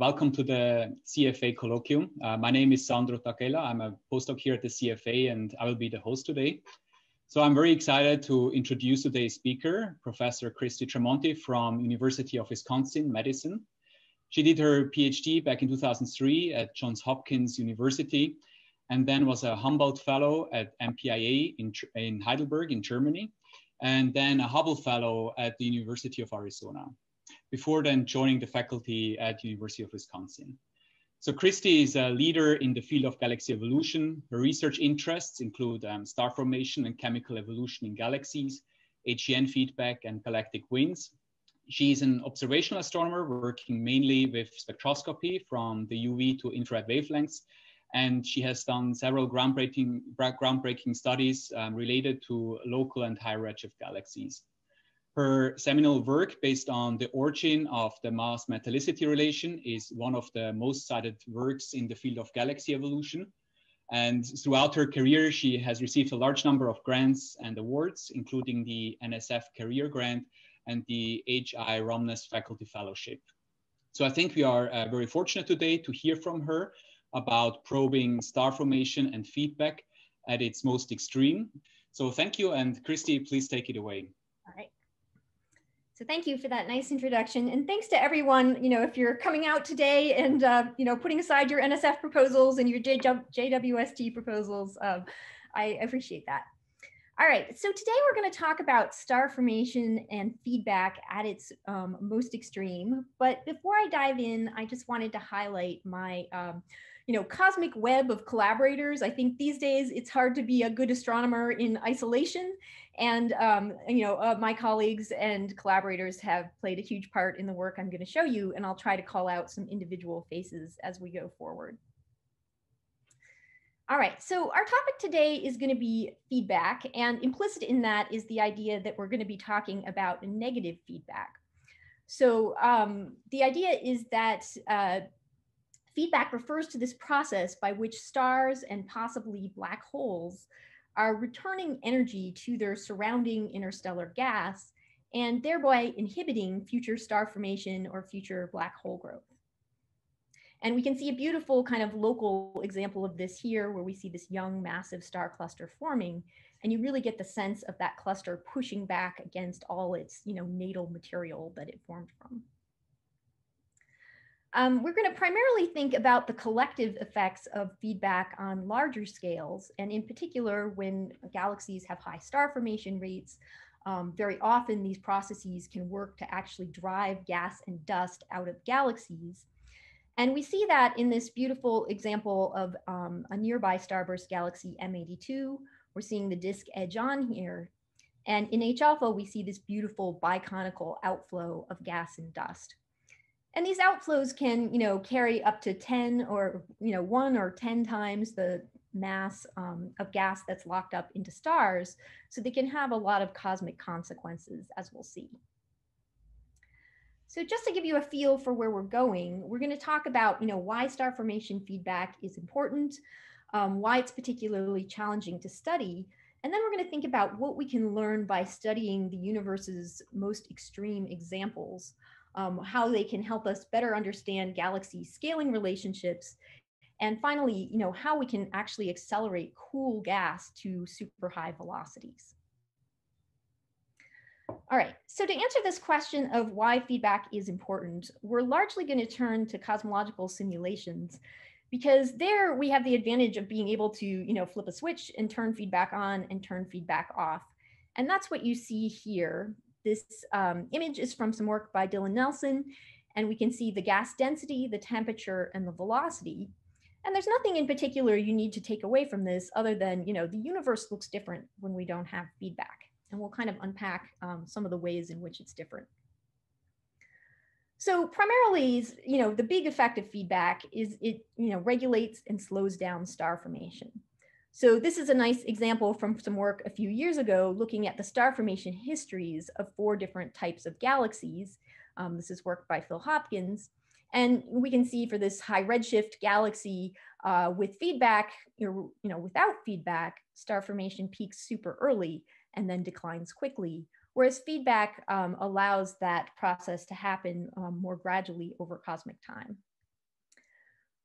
Welcome to the CFA colloquium. Uh, my name is Sandro Tacchella. I'm a postdoc here at the CFA and I will be the host today. So I'm very excited to introduce today's speaker, Professor Christy Tremonti from University of Wisconsin, Madison. She did her PhD back in 2003 at Johns Hopkins University and then was a Humboldt Fellow at MPIA in, in Heidelberg in Germany, and then a Hubble Fellow at the University of Arizona before then joining the faculty at University of Wisconsin. So Christy is a leader in the field of galaxy evolution. Her research interests include um, star formation and chemical evolution in galaxies, AGN feedback and galactic winds. She's an observational astronomer working mainly with spectroscopy from the UV to infrared wavelengths. And she has done several groundbreaking, groundbreaking studies um, related to local and high redshift galaxies. Her seminal work based on the origin of the mass metallicity relation is one of the most cited works in the field of galaxy evolution. And throughout her career, she has received a large number of grants and awards, including the NSF Career Grant and the H.I. Romnes Faculty Fellowship. So I think we are uh, very fortunate today to hear from her about probing star formation and feedback at its most extreme. So thank you, and Christy, please take it away. All right. So thank you for that nice introduction. And thanks to everyone, you know, if you're coming out today and, uh, you know, putting aside your NSF proposals and your JWST proposals, um, I appreciate that. All right, so today we're going to talk about star formation and feedback at its um, most extreme. But before I dive in, I just wanted to highlight my um, you know, cosmic web of collaborators. I think these days it's hard to be a good astronomer in isolation. And, um, you know, uh, my colleagues and collaborators have played a huge part in the work I'm going to show you, and I'll try to call out some individual faces as we go forward. All right, so our topic today is going to be feedback, and implicit in that is the idea that we're going to be talking about negative feedback. So um, the idea is that uh, Feedback refers to this process by which stars and possibly black holes are returning energy to their surrounding interstellar gas and thereby inhibiting future star formation or future black hole growth. And we can see a beautiful kind of local example of this here where we see this young massive star cluster forming and you really get the sense of that cluster pushing back against all its you know natal material that it formed from. Um, we're going to primarily think about the collective effects of feedback on larger scales, and in particular, when galaxies have high star formation rates, um, very often these processes can work to actually drive gas and dust out of galaxies. And we see that in this beautiful example of um, a nearby starburst galaxy, M82. We're seeing the disk edge on here. And in H alpha, we see this beautiful biconical outflow of gas and dust. And these outflows can, you know, carry up to 10 or, you know, one or 10 times the mass um, of gas that's locked up into stars. So they can have a lot of cosmic consequences, as we'll see. So just to give you a feel for where we're going, we're going to talk about, you know, why star formation feedback is important, um, why it's particularly challenging to study, and then we're going to think about what we can learn by studying the universe's most extreme examples um, how they can help us better understand galaxy scaling relationships, and finally, you know, how we can actually accelerate cool gas to super high velocities. All right, so to answer this question of why feedback is important, we're largely going to turn to cosmological simulations because there we have the advantage of being able to, you know, flip a switch and turn feedback on and turn feedback off. And that's what you see here. This um, image is from some work by Dylan Nelson, and we can see the gas density, the temperature, and the velocity. And there's nothing in particular you need to take away from this other than, you know, the universe looks different when we don't have feedback. And we'll kind of unpack um, some of the ways in which it's different. So primarily, you know, the big effect of feedback is it, you know, regulates and slows down star formation. So this is a nice example from some work a few years ago looking at the star formation histories of four different types of galaxies. Um, this is work by Phil Hopkins. And we can see for this high redshift galaxy uh, with feedback, you know, without feedback, star formation peaks super early and then declines quickly. Whereas feedback um, allows that process to happen um, more gradually over cosmic time.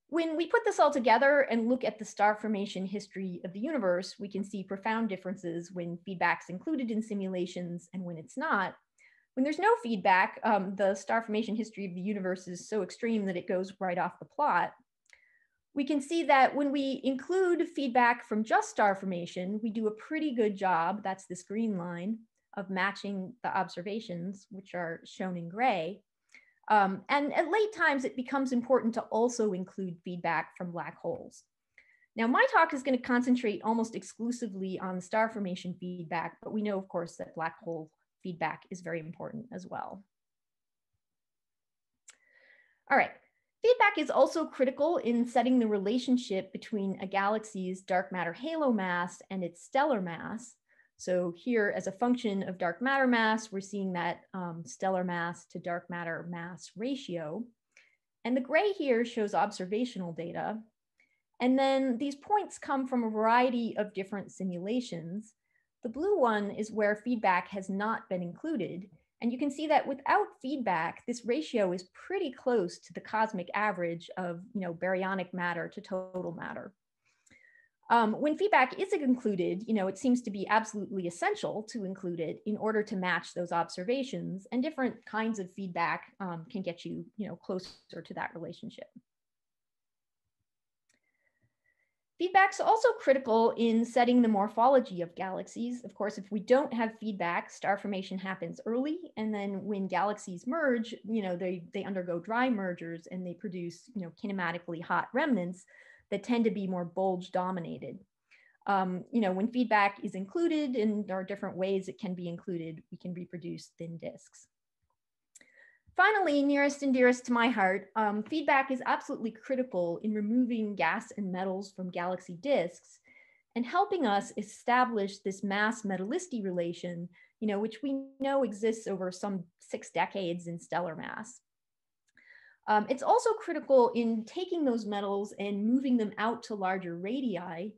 When we put this all together and look at the star formation history of the universe, we can see profound differences when feedback's included in simulations and when it's not. When there's no feedback, um, the star formation history of the universe is so extreme that it goes right off the plot. We can see that when we include feedback from just star formation, we do a pretty good job, that's this green line, of matching the observations, which are shown in gray. Um, and at late times, it becomes important to also include feedback from black holes. Now, my talk is going to concentrate almost exclusively on star formation feedback, but we know, of course, that black hole feedback is very important as well. All right, feedback is also critical in setting the relationship between a galaxy's dark matter halo mass and its stellar mass. So here, as a function of dark matter mass, we're seeing that um, stellar mass to dark matter mass ratio. And the gray here shows observational data. And then these points come from a variety of different simulations. The blue one is where feedback has not been included. And you can see that without feedback, this ratio is pretty close to the cosmic average of you know, baryonic matter to total matter. Um, when feedback is included, you know, it seems to be absolutely essential to include it in order to match those observations and different kinds of feedback um, can get you, you know, closer to that relationship. Feedback's also critical in setting the morphology of galaxies. Of course, if we don't have feedback, star formation happens early, and then when galaxies merge, you know, they, they undergo dry mergers and they produce, you know, kinematically hot remnants that tend to be more bulge dominated. Um, you know, when feedback is included and there are different ways it can be included, we can reproduce thin disks. Finally, nearest and dearest to my heart, um, feedback is absolutely critical in removing gas and metals from galaxy disks and helping us establish this mass metallicity relation, you know, which we know exists over some six decades in stellar mass. Um, it's also critical in taking those metals and moving them out to larger radii.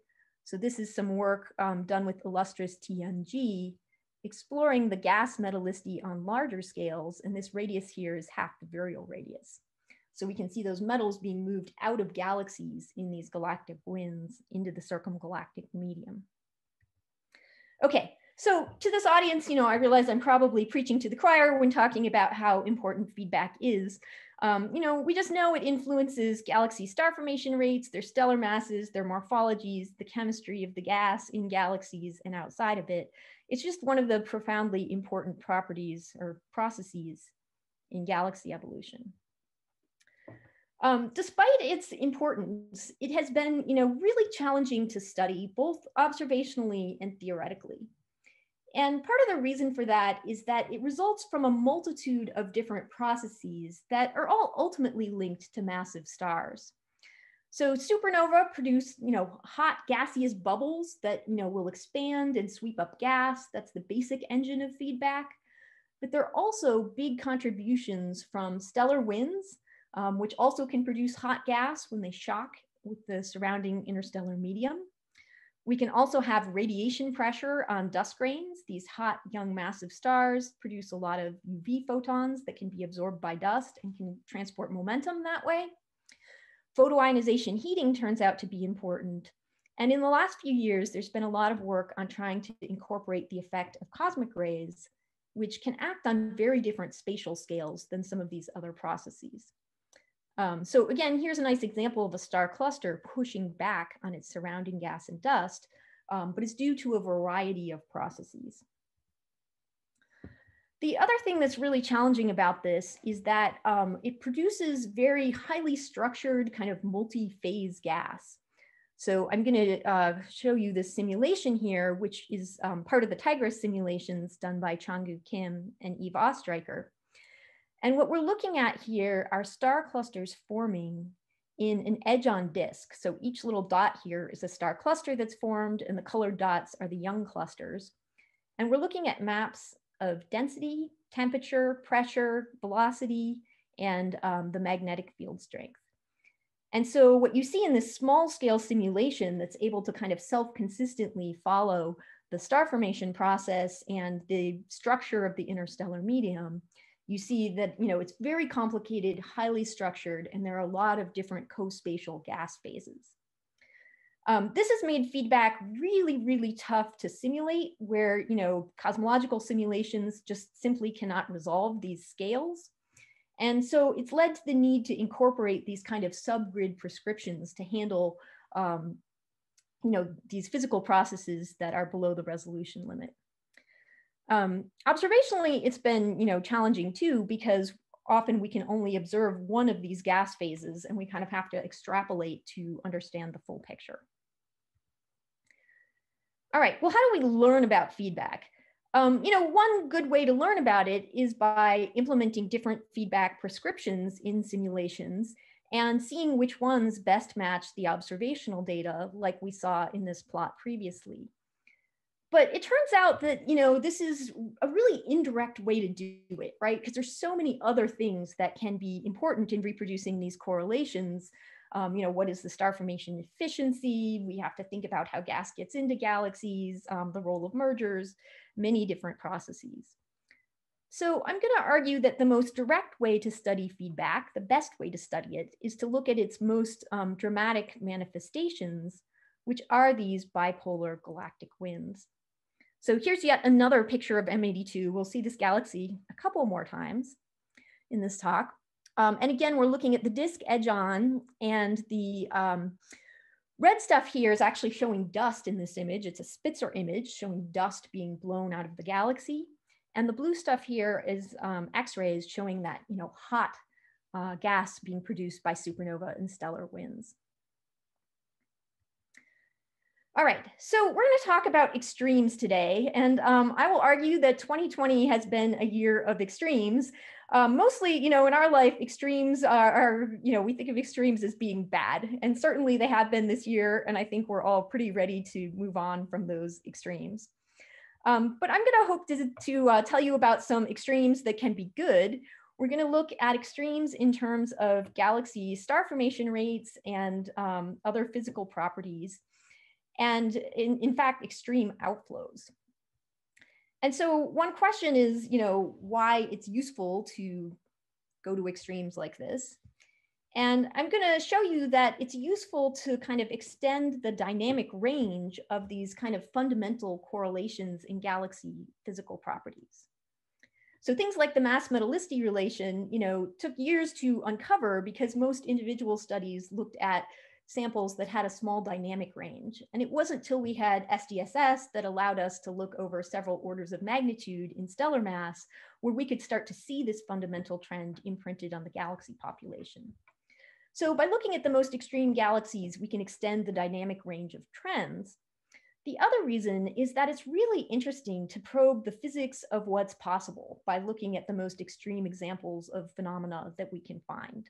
So this is some work um, done with Illustris TNG, exploring the gas metallicity on larger scales. And this radius here is half the virial radius. So we can see those metals being moved out of galaxies in these galactic winds into the circumgalactic medium. Okay, so to this audience, you know, I realize I'm probably preaching to the choir when talking about how important feedback is. Um, you know, we just know it influences galaxy star formation rates, their stellar masses, their morphologies, the chemistry of the gas in galaxies and outside of it. It's just one of the profoundly important properties or processes in galaxy evolution. Um, despite its importance, it has been, you know, really challenging to study both observationally and theoretically. And part of the reason for that is that it results from a multitude of different processes that are all ultimately linked to massive stars. So supernova produce, you know, hot gaseous bubbles that, you know, will expand and sweep up gas. That's the basic engine of feedback. But there are also big contributions from stellar winds, um, which also can produce hot gas when they shock with the surrounding interstellar medium. We can also have radiation pressure on dust grains. These hot, young, massive stars produce a lot of UV photons that can be absorbed by dust and can transport momentum that way. Photoionization heating turns out to be important. And in the last few years, there's been a lot of work on trying to incorporate the effect of cosmic rays, which can act on very different spatial scales than some of these other processes. Um, so again, here's a nice example of a star cluster pushing back on its surrounding gas and dust, um, but it's due to a variety of processes. The other thing that's really challenging about this is that um, it produces very highly structured kind of multi-phase gas. So I'm gonna uh, show you this simulation here, which is um, part of the TIGRESS simulations done by Chang-Goo Kim and Eve Ostriker. And what we're looking at here are star clusters forming in an edge on disk. So each little dot here is a star cluster that's formed and the colored dots are the young clusters. And we're looking at maps of density, temperature, pressure, velocity, and um, the magnetic field strength. And so what you see in this small scale simulation that's able to kind of self-consistently follow the star formation process and the structure of the interstellar medium you see that you know it's very complicated, highly structured, and there are a lot of different co-spatial gas phases. Um, this has made feedback really, really tough to simulate where, you know, cosmological simulations just simply cannot resolve these scales. And so it's led to the need to incorporate these kind of subgrid prescriptions to handle, um, you know, these physical processes that are below the resolution limit. Um, observationally, it's been, you know, challenging too, because often we can only observe one of these gas phases and we kind of have to extrapolate to understand the full picture. All right, well, how do we learn about feedback? Um, you know, one good way to learn about it is by implementing different feedback prescriptions in simulations and seeing which ones best match the observational data like we saw in this plot previously. But it turns out that, you know, this is a really indirect way to do it, right? Because there's so many other things that can be important in reproducing these correlations um, you know, what is the star formation efficiency? We have to think about how gas gets into galaxies, um, the role of mergers, many different processes. So I'm going to argue that the most direct way to study feedback, the best way to study it, is to look at its most um, dramatic manifestations, which are these bipolar galactic winds. So here's yet another picture of M82. We'll see this galaxy a couple more times in this talk. Um, and again, we're looking at the disk edge on and the um, red stuff here is actually showing dust in this image. It's a Spitzer image showing dust being blown out of the galaxy. And the blue stuff here is um, X-rays showing that, you know, hot uh, gas being produced by supernova and stellar winds. All right, so we're going to talk about extremes today, and um, I will argue that 2020 has been a year of extremes. Um, mostly, you know, in our life, extremes are, are, you know, we think of extremes as being bad, and certainly they have been this year, and I think we're all pretty ready to move on from those extremes. Um, but I'm going to hope to, to uh, tell you about some extremes that can be good. We're going to look at extremes in terms of galaxy star formation rates and um, other physical properties and in, in fact, extreme outflows. And so one question is, you know, why it's useful to go to extremes like this. And I'm going to show you that it's useful to kind of extend the dynamic range of these kind of fundamental correlations in galaxy physical properties. So things like the mass metallicity relation, you know, took years to uncover because most individual studies looked at samples that had a small dynamic range. And it wasn't till we had SDSS that allowed us to look over several orders of magnitude in stellar mass where we could start to see this fundamental trend imprinted on the galaxy population. So by looking at the most extreme galaxies, we can extend the dynamic range of trends. The other reason is that it's really interesting to probe the physics of what's possible by looking at the most extreme examples of phenomena that we can find.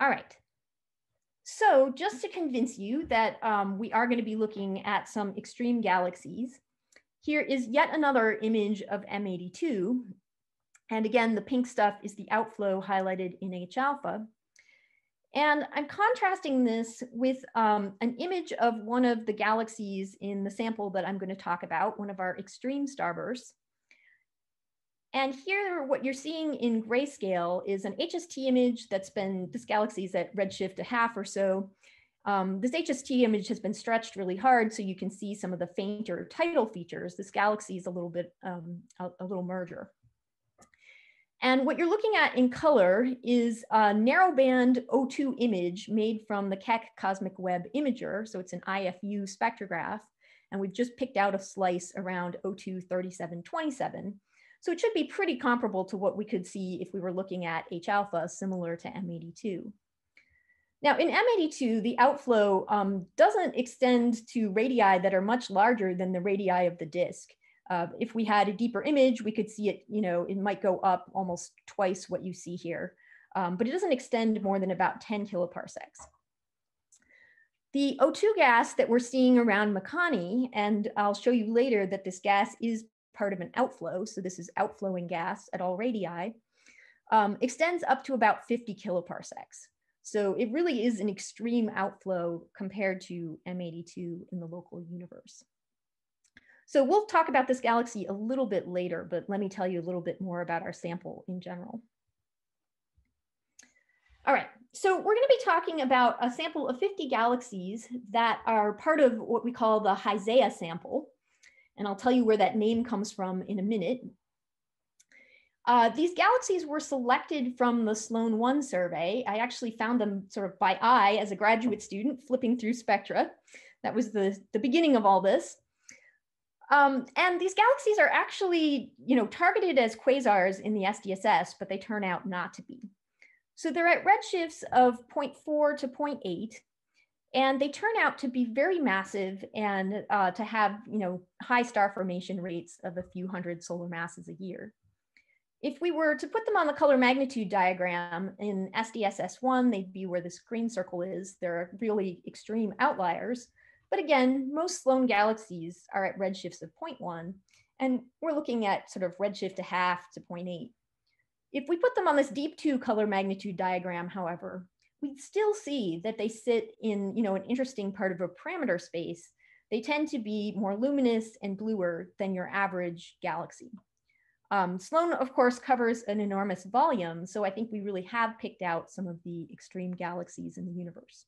All right, so just to convince you that um, we are going to be looking at some extreme galaxies, here is yet another image of M82. And again, the pink stuff is the outflow highlighted in H alpha. And I'm contrasting this with um, an image of one of the galaxies in the sample that I'm going to talk about, one of our extreme starbursts. And here, what you're seeing in grayscale is an HST image that's been, this galaxy is at redshift a half or so. Um, this HST image has been stretched really hard so you can see some of the fainter tidal features. This galaxy is a little bit, um, a, a, little merger. And what you're looking at in color is a narrowband O2 image made from the Keck Cosmic Web Imager. So it's an IFU spectrograph. And we've just picked out a slice around O2 3727. So it should be pretty comparable to what we could see if we were looking at H alpha similar to M82. Now in M82, the outflow um, doesn't extend to radii that are much larger than the radii of the disk. Uh, if we had a deeper image, we could see it, you know, it might go up almost twice what you see here, um, but it doesn't extend more than about 10 kiloparsecs. The O2 gas that we're seeing around Makani, and I'll show you later that this gas is part of an outflow, so this is outflowing gas at all radii, um, extends up to about 50 kiloparsecs. So it really is an extreme outflow compared to M82 in the local universe. So we'll talk about this galaxy a little bit later, but let me tell you a little bit more about our sample in general. All right, so we're going to be talking about a sample of 50 galaxies that are part of what we call the HizEA sample. And I'll tell you where that name comes from in a minute. Uh, these galaxies were selected from the Sloan 1 survey. I actually found them sort of by eye as a graduate student flipping through spectra. That was the, the beginning of all this. Um, and these galaxies are actually, you know, targeted as quasars in the SDSS, but they turn out not to be. So they're at redshifts of 0.4 to 0.8, and they turn out to be very massive and uh, to have, you know, high star formation rates of a few hundred solar masses a year. If we were to put them on the color magnitude diagram in SDSS1, they'd be where this green circle is. They're really extreme outliers. But again, most Sloan galaxies are at redshifts of 0.1, and we're looking at sort of redshift a half to 0.8. If we put them on this deep two color magnitude diagram, however, we still see that they sit in you know, an interesting part of a parameter space. They tend to be more luminous and bluer than your average galaxy. Um, Sloan, of course, covers an enormous volume, so I think we really have picked out some of the extreme galaxies in the universe.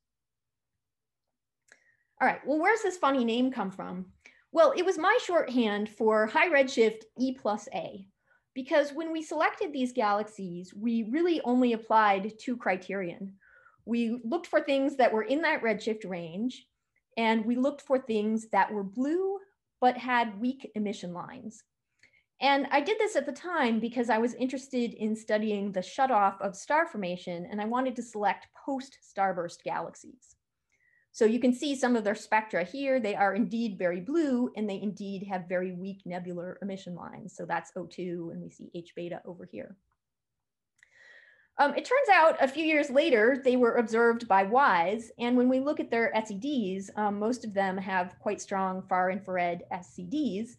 All right, well, where's this funny name come from? Well, it was my shorthand for high redshift E plus A, because when we selected these galaxies, we really only applied two criterion. We looked for things that were in that redshift range, and we looked for things that were blue but had weak emission lines. And I did this at the time because I was interested in studying the shutoff of star formation, and I wanted to select post-starburst galaxies. So you can see some of their spectra here. They are indeed very blue and they indeed have very weak nebular emission lines. So that's O2 and we see H beta over here. Um, it turns out a few years later, they were observed by WISE. And when we look at their SEDs, um, most of them have quite strong far infrared SEDs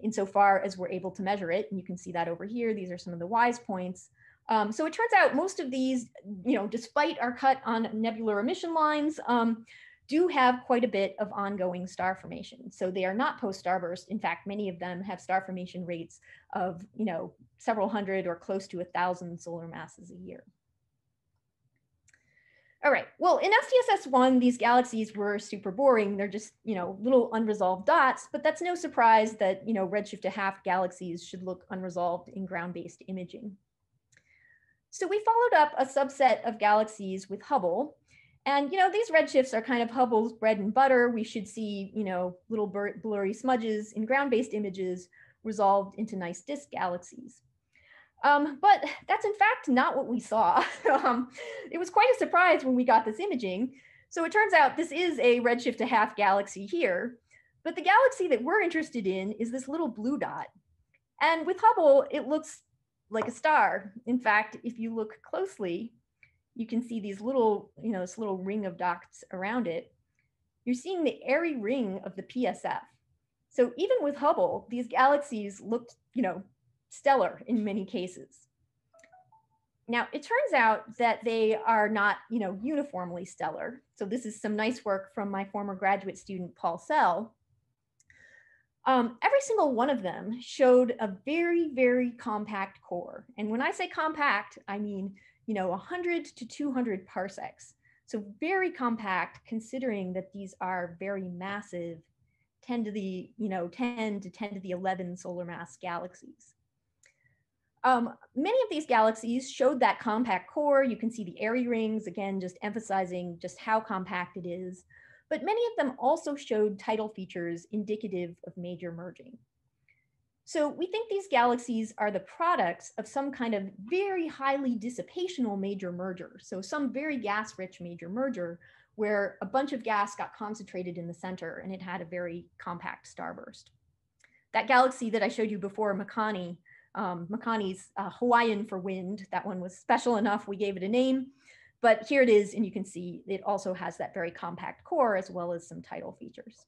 insofar as we're able to measure it. And you can see that over here. These are some of the WISE points. Um, so it turns out most of these, you know, despite our cut on nebular emission lines, um, do have quite a bit of ongoing star formation. So they are not post starburst. In fact, many of them have star formation rates of, you know, several hundred or close to a thousand solar masses a year. All right, well, in SDSS1, these galaxies were super boring. They're just, you know, little unresolved dots, but that's no surprise that, you know, redshift a half galaxies should look unresolved in ground-based imaging. So we followed up a subset of galaxies with Hubble, and you know, these redshifts are kind of Hubble's bread and butter. We should see, you know, little blurry smudges in ground-based images resolved into nice disk galaxies. Um, but that's in fact not what we saw. um, it was quite a surprise when we got this imaging. So it turns out this is a redshift a half galaxy here, but the galaxy that we're interested in is this little blue dot. And with Hubble, it looks like a star. In fact, if you look closely, you can see these little, you know, this little ring of dots around it. You're seeing the airy ring of the PSF. So even with Hubble, these galaxies looked, you know, stellar in many cases. Now, it turns out that they are not, you know, uniformly stellar. So this is some nice work from my former graduate student, Paul Sell. Um, every single one of them showed a very, very compact core. And when I say compact, I mean you know, 100 to 200 parsecs. So very compact considering that these are very massive 10 to the, you know, 10 to 10 to the 11 solar mass galaxies. Um, many of these galaxies showed that compact core. You can see the airy rings, again, just emphasizing just how compact it is. But many of them also showed tidal features indicative of major merging. So we think these galaxies are the products of some kind of very highly dissipational major merger. So some very gas rich major merger where a bunch of gas got concentrated in the center and it had a very compact starburst. That galaxy that I showed you before, Makani, um, Makani's uh, Hawaiian for wind, that one was special enough, we gave it a name. But here it is, and you can see it also has that very compact core as well as some tidal features.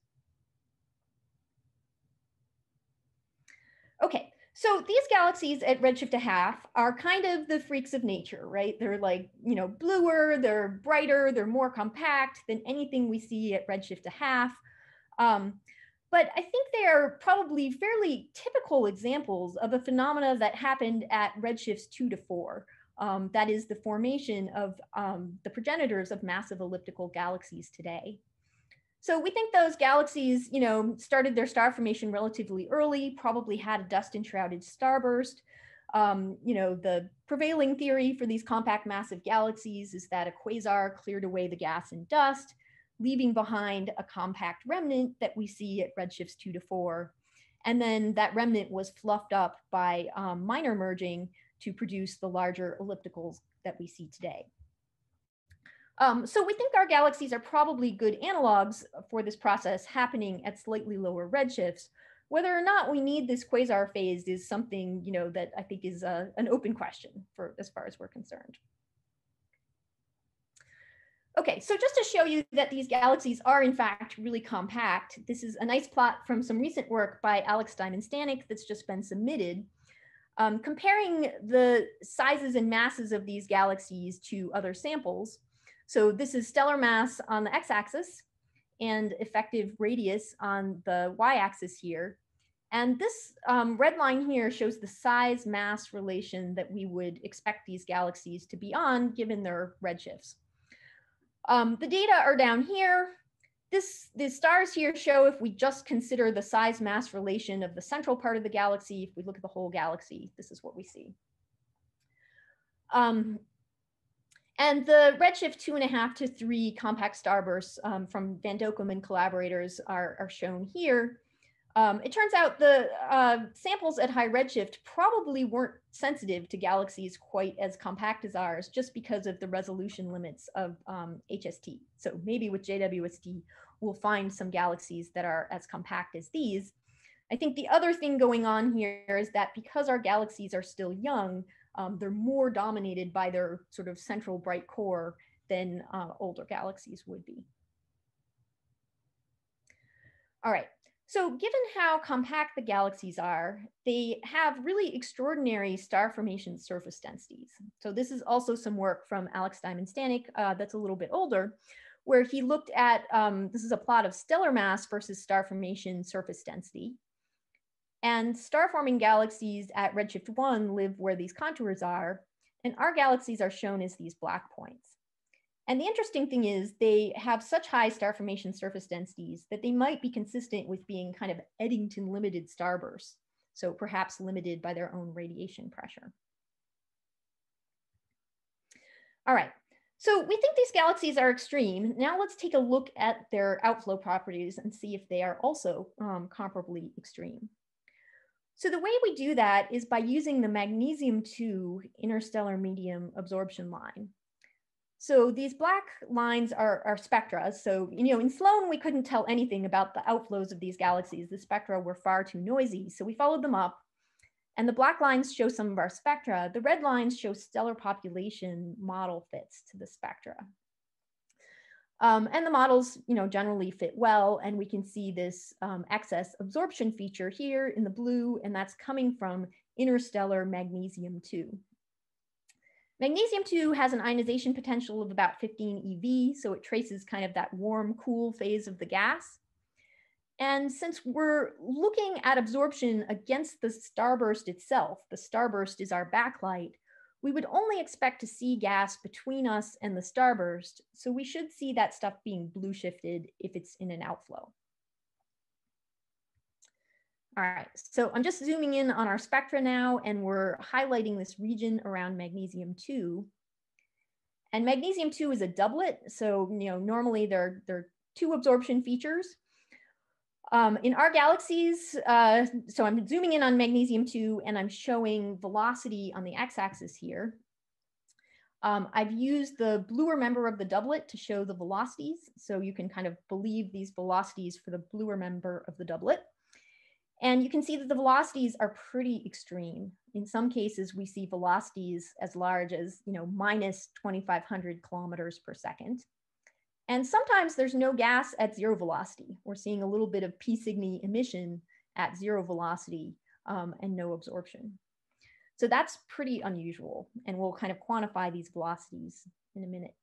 Okay, so these galaxies at redshift a half are kind of the freaks of nature, right? They're like, you know, bluer, they're brighter, they're more compact than anything we see at redshift a half. Um, but I think they are probably fairly typical examples of a phenomena that happened at redshifts two to four. Um, that is the formation of um, the progenitors of massive elliptical galaxies today. So we think those galaxies, you know, started their star formation relatively early, probably had a dust enshrouded starburst. Um, you know, the prevailing theory for these compact massive galaxies is that a quasar cleared away the gas and dust, leaving behind a compact remnant that we see at redshifts two to four. And then that remnant was fluffed up by um, minor merging to produce the larger ellipticals that we see today. Um, so we think our galaxies are probably good analogs for this process happening at slightly lower redshifts. Whether or not we need this quasar phase is something you know that I think is uh, an open question for as far as we're concerned. Okay, so just to show you that these galaxies are in fact really compact, this is a nice plot from some recent work by Alex Diamond Stanic that's just been submitted. Um, comparing the sizes and masses of these galaxies to other samples. So this is stellar mass on the x-axis and effective radius on the y-axis here. And this um, red line here shows the size mass relation that we would expect these galaxies to be on given their redshifts. Um, the data are down here. This, the stars here show if we just consider the size mass relation of the central part of the galaxy, if we look at the whole galaxy, this is what we see. Um, and the redshift two and a half to three compact starbursts um, from Van Dokkum and collaborators are, are shown here. Um, it turns out the uh, samples at high redshift probably weren't sensitive to galaxies quite as compact as ours, just because of the resolution limits of um, HST. So maybe with JWST, we'll find some galaxies that are as compact as these. I think the other thing going on here is that because our galaxies are still young, um, they're more dominated by their sort of central bright core than uh, older galaxies would be. All right, so given how compact the galaxies are, they have really extraordinary star formation surface densities. So this is also some work from Alex Diamond Stanic uh, that's a little bit older, where he looked at, um, this is a plot of stellar mass versus star formation surface density. And star forming galaxies at redshift one live where these contours are, and our galaxies are shown as these black points. And the interesting thing is they have such high star formation surface densities that they might be consistent with being kind of Eddington limited starbursts, so perhaps limited by their own radiation pressure. All right, so we think these galaxies are extreme. Now let's take a look at their outflow properties and see if they are also um, comparably extreme. So the way we do that is by using the magnesium 2 interstellar medium absorption line. So these black lines are, are spectra. So, you know, in Sloan, we couldn't tell anything about the outflows of these galaxies. The spectra were far too noisy. So we followed them up. And the black lines show some of our spectra. The red lines show stellar population model fits to the spectra. Um, and the models, you know, generally fit well. And we can see this um, excess absorption feature here in the blue, and that's coming from interstellar magnesium 2. Magnesium 2 has an ionization potential of about 15 eV, so it traces kind of that warm, cool phase of the gas. And since we're looking at absorption against the starburst itself, the starburst is our backlight, we would only expect to see gas between us and the starburst, so we should see that stuff being blue shifted if it's in an outflow. All right, so I'm just zooming in on our spectra now, and we're highlighting this region around magnesium 2. And magnesium 2 is a doublet, so you know normally there, there are two absorption features. Um, in our galaxies, uh, so I'm zooming in on magnesium 2, and I'm showing velocity on the x-axis here. Um, I've used the bluer member of the doublet to show the velocities, so you can kind of believe these velocities for the bluer member of the doublet. And you can see that the velocities are pretty extreme. In some cases, we see velocities as large as, you know, minus 2,500 kilometers per second. And sometimes there's no gas at zero velocity. We're seeing a little bit of P Cygni emission at zero velocity um, and no absorption. So that's pretty unusual. And we'll kind of quantify these velocities in a minute.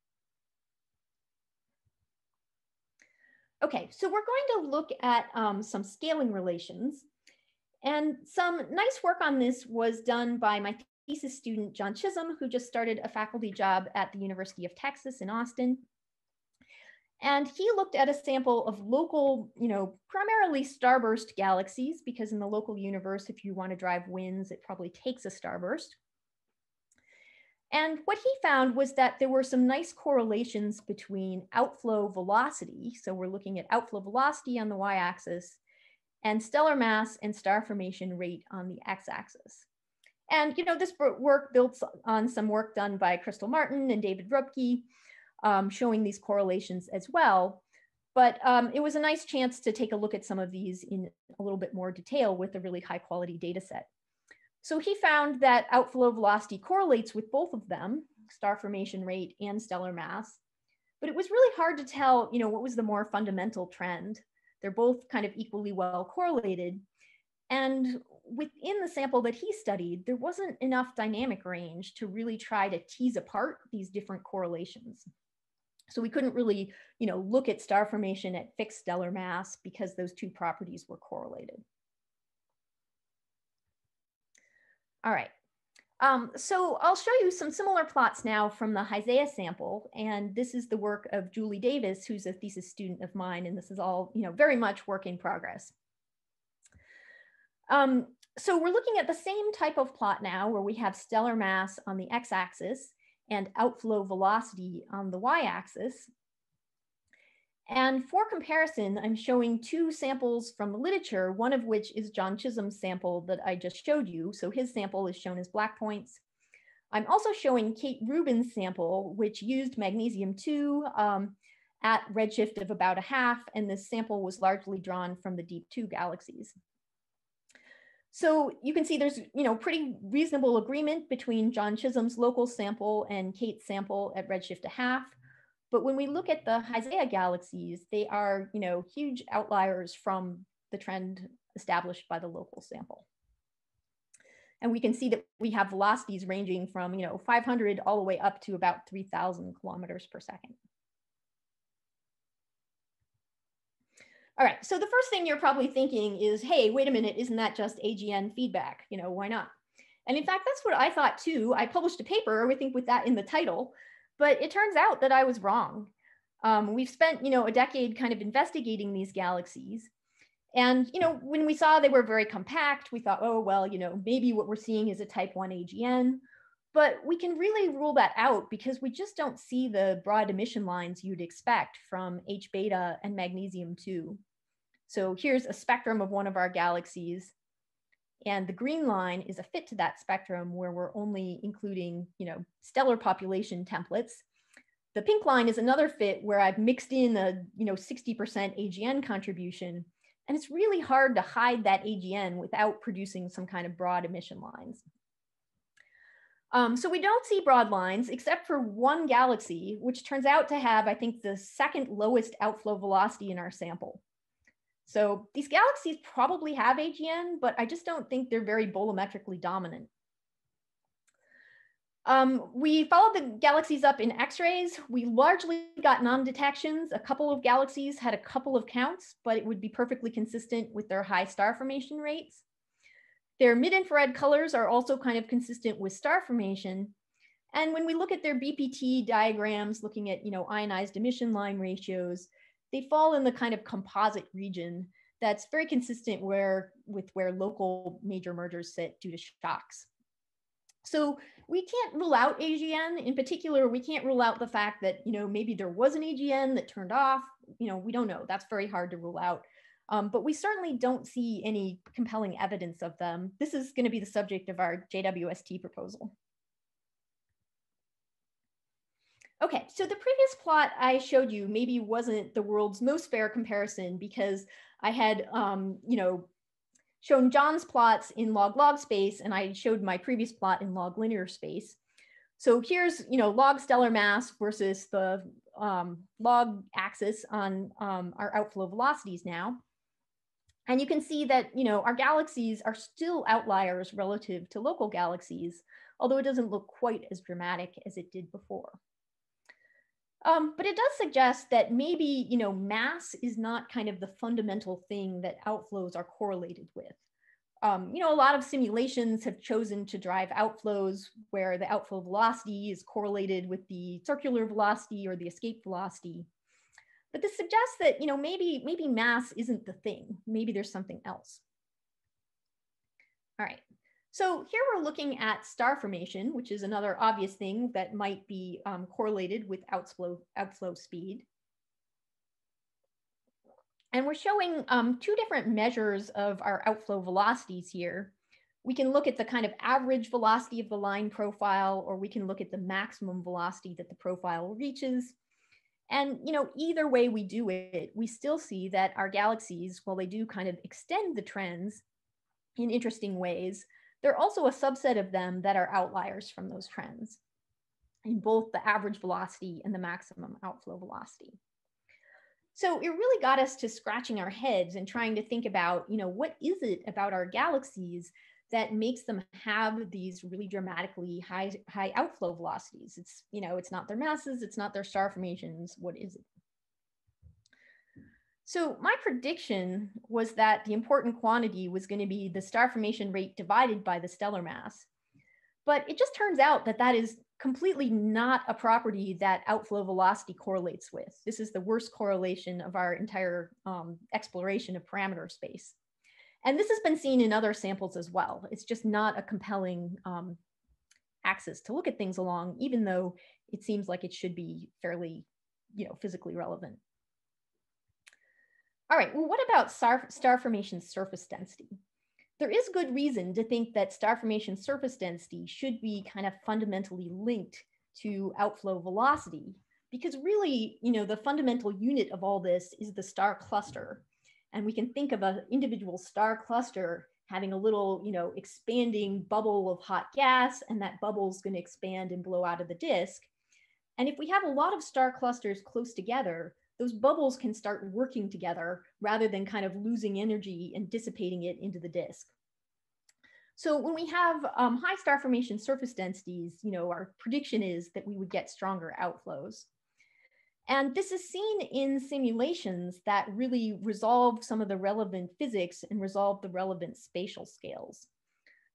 Okay, so we're going to look at um, some scaling relations. And some nice work on this was done by my thesis student, John Chisholm, who just started a faculty job at the University of Texas in Austin. And he looked at a sample of local, you know, primarily starburst galaxies, because in the local universe, if you want to drive winds, it probably takes a starburst. And what he found was that there were some nice correlations between outflow velocity. So we're looking at outflow velocity on the y-axis and stellar mass and star formation rate on the x-axis. And you know, this work builds on some work done by Crystal Martin and David Rupke, um, showing these correlations as well. But um, it was a nice chance to take a look at some of these in a little bit more detail with a really high quality data set. So he found that outflow velocity correlates with both of them, star formation rate and stellar mass. But it was really hard to tell, you know, what was the more fundamental trend. They're both kind of equally well correlated. And within the sample that he studied, there wasn't enough dynamic range to really try to tease apart these different correlations. So we couldn't really, you know, look at star formation at fixed stellar mass because those two properties were correlated. All right. Um, so I'll show you some similar plots now from the HizEA sample. And this is the work of Julie Davis, who's a thesis student of mine. And this is all, you know, very much work in progress. Um, so we're looking at the same type of plot now where we have stellar mass on the x-axis and outflow velocity on the y-axis. And for comparison, I'm showing two samples from the literature, one of which is John Chisholm's sample that I just showed you. So his sample is shown as black points. I'm also showing Kate Rubin's sample, which used magnesium 2 um, at redshift of about a half, and this sample was largely drawn from the deep 2 galaxies. So you can see there's, you know, pretty reasonable agreement between John Chisholm's local sample and Kate's sample at redshift a half. But when we look at the HizEA galaxies, they are, you know, huge outliers from the trend established by the local sample. And we can see that we have velocities ranging from, you know, 500 all the way up to about 3000 kilometers per second. All right, so the first thing you're probably thinking is, hey, wait a minute, isn't that just AGN feedback? You know, why not? And in fact, that's what I thought too. I published a paper, I think with that in the title, but it turns out that I was wrong. Um, we've spent, you know, a decade kind of investigating these galaxies. And, you know, when we saw they were very compact, we thought, oh, well, you know, maybe what we're seeing is a type 1 AGN. But we can really rule that out because we just don't see the broad emission lines you'd expect from H beta and magnesium 2. So here's a spectrum of one of our galaxies. And the green line is a fit to that spectrum where we're only including, you know, stellar population templates. The pink line is another fit where I've mixed in a, you know, 60% AGN contribution. And it's really hard to hide that AGN without producing some kind of broad emission lines. Um, so we don't see broad lines except for one galaxy, which turns out to have, I think, the second lowest outflow velocity in our sample. So these galaxies probably have AGN, but I just don't think they're very bolometrically dominant. Um, we followed the galaxies up in X-rays. We largely got non-detections. A couple of galaxies had a couple of counts, but it would be perfectly consistent with their high star formation rates. Their mid-infrared colors are also kind of consistent with star formation. And when we look at their BPT diagrams, looking at you know ionized emission line ratios, they fall in the kind of composite region that's very consistent where with where local major mergers sit due to shocks. So we can't rule out AGN. In particular, we can't rule out the fact that you know maybe there was an AGN that turned off. You know, we don't know. That's very hard to rule out. Um, but we certainly don't see any compelling evidence of them. This is going to be the subject of our JWST proposal. Okay, so the previous plot I showed you maybe wasn't the world's most fair comparison because I had, um, you know, shown John's plots in log log space and I showed my previous plot in log linear space. So here's, you know, log stellar mass versus the um, log axis on um, our outflow velocities now. And you can see that, you know, our galaxies are still outliers relative to local galaxies, although it doesn't look quite as dramatic as it did before. Um, but it does suggest that maybe, you know, mass is not kind of the fundamental thing that outflows are correlated with. Um, you know, a lot of simulations have chosen to drive outflows where the outflow velocity is correlated with the circular velocity or the escape velocity. But this suggests that, you know, maybe, maybe mass isn't the thing. Maybe there's something else. All right. So here we're looking at star formation, which is another obvious thing that might be um, correlated with outflow, outflow speed. And we're showing um, two different measures of our outflow velocities here. We can look at the kind of average velocity of the line profile, or we can look at the maximum velocity that the profile reaches. And you know, either way we do it, we still see that our galaxies, while they do kind of extend the trends in interesting ways, there are also a subset of them that are outliers from those trends in both the average velocity and the maximum outflow velocity. So it really got us to scratching our heads and trying to think about, you know, what is it about our galaxies that makes them have these really dramatically high high outflow velocities? It's, you know, it's not their masses, it's not their star formations. What is it? So my prediction was that the important quantity was going to be the star formation rate divided by the stellar mass. But it just turns out that that is completely not a property that outflow velocity correlates with. This is the worst correlation of our entire um, exploration of parameter space. And this has been seen in other samples as well. It's just not a compelling um, axis to look at things along, even though it seems like it should be fairly you know, physically relevant. All right, well, what about star, star formation surface density? There is good reason to think that star formation surface density should be kind of fundamentally linked to outflow velocity because really, you know, the fundamental unit of all this is the star cluster. And we can think of an individual star cluster having a little, you know, expanding bubble of hot gas, and that bubble is going to expand and blow out of the disk. And if we have a lot of star clusters close together, those bubbles can start working together rather than kind of losing energy and dissipating it into the disk. So when we have um, high star formation surface densities, you know, our prediction is that we would get stronger outflows. And this is seen in simulations that really resolve some of the relevant physics and resolve the relevant spatial scales.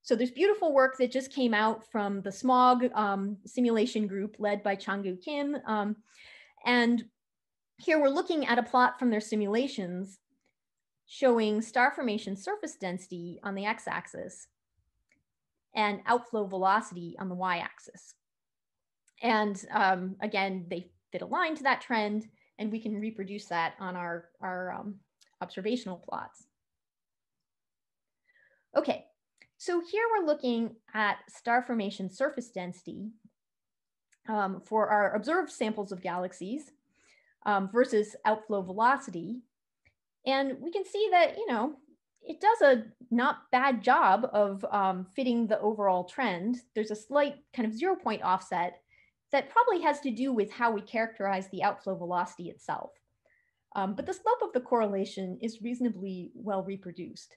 So there's beautiful work that just came out from the SMAUG um, simulation group led by Chang-Goo Kim. Um, and here we're looking at a plot from their simulations showing star formation surface density on the x-axis and outflow velocity on the y-axis. And um, again, they fit a line to that trend and we can reproduce that on our, our um, observational plots. Okay, so here we're looking at star formation surface density um, for our observed samples of galaxies um, versus outflow velocity. And we can see that, you know, it does a not bad job of um, fitting the overall trend. There's a slight kind of zero point offset that probably has to do with how we characterize the outflow velocity itself. Um, but the slope of the correlation is reasonably well reproduced.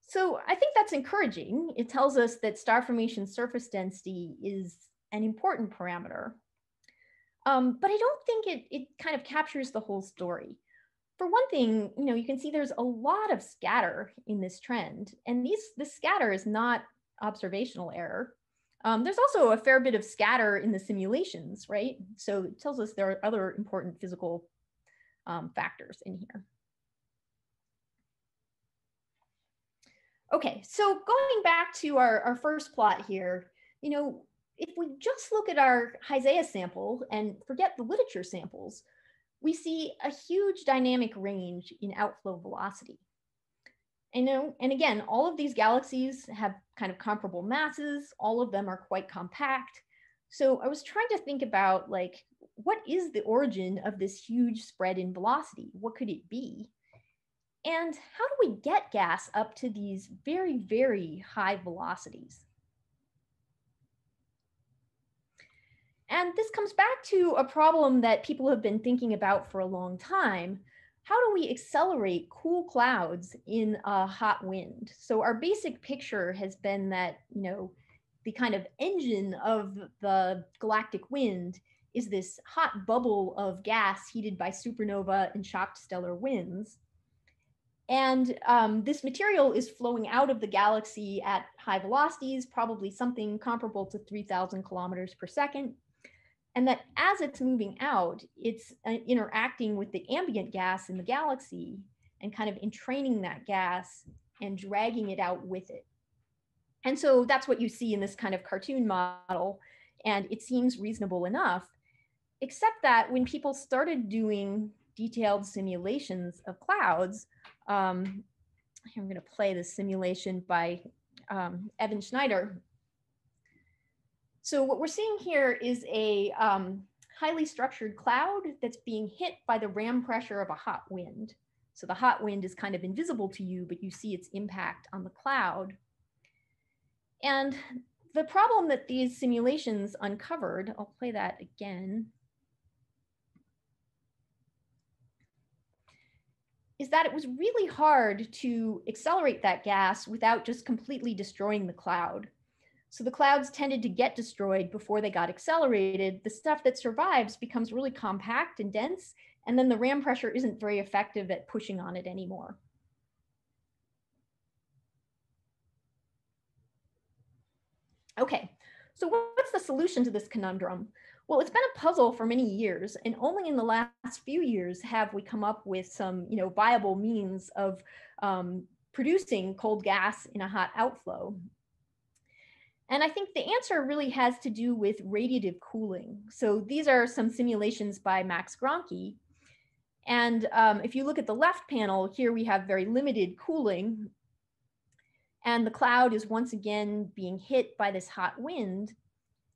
So I think that's encouraging. It tells us that star formation surface density is an important parameter. Um, but I don't think it, it kind of captures the whole story. For one thing, you know, you can see there's a lot of scatter in this trend, and these this scatter is not observational error. Um, there's also a fair bit of scatter in the simulations, right? So it tells us there are other important physical um, factors in here. Okay, so going back to our, our first plot here, you know, if we just look at our HizEA sample and forget the literature samples, we see a huge dynamic range in outflow velocity. And, and again, all of these galaxies have kind of comparable masses. All of them are quite compact. So I was trying to think about like, what is the origin of this huge spread in velocity? What could it be? And how do we get gas up to these very, very high velocities? And this comes back to a problem that people have been thinking about for a long time. How do we accelerate cool clouds in a hot wind? So our basic picture has been that, you know, the kind of engine of the galactic wind is this hot bubble of gas heated by supernova and shocked stellar winds. And um, this material is flowing out of the galaxy at high velocities, probably something comparable to 3,000 kilometers per second. And that as it's moving out, it's uh, interacting with the ambient gas in the galaxy and kind of entraining that gas and dragging it out with it. And so that's what you see in this kind of cartoon model. And it seems reasonable enough, except that when people started doing detailed simulations of clouds, um, I'm going to play the simulation by um, Evan Schneider. So what we're seeing here is a um, highly structured cloud that's being hit by the ram pressure of a hot wind. So the hot wind is kind of invisible to you, but you see its impact on the cloud. And the problem that these simulations uncovered, I'll play that again, is that it was really hard to accelerate that gas without just completely destroying the cloud. So the clouds tended to get destroyed before they got accelerated. The stuff that survives becomes really compact and dense, and then the ram pressure isn't very effective at pushing on it anymore. Okay, so what's the solution to this conundrum? Well, it's been a puzzle for many years, and only in the last few years have we come up with some, you know, viable means of um, producing cold gas in a hot outflow. And I think the answer really has to do with radiative cooling. So these are some simulations by Max Gronke. And um, if you look at the left panel, here we have very limited cooling. And the cloud is once again being hit by this hot wind.